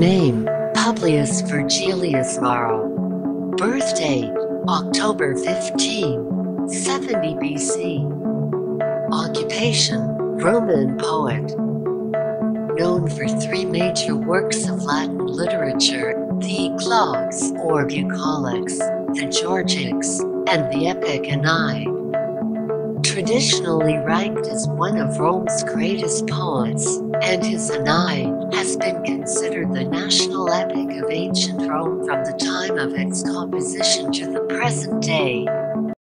Name Publius Vergilius Maro. Birth date October 15, 70 BC. Occupation Roman poet. Known for three major works of Latin literature the Eclogues or Bucolics, the Georgics, and the Epic Aeneid traditionally ranked as one of Rome's greatest poets, and his Aeneid has been considered the national epic of ancient Rome from the time of its composition to the present day.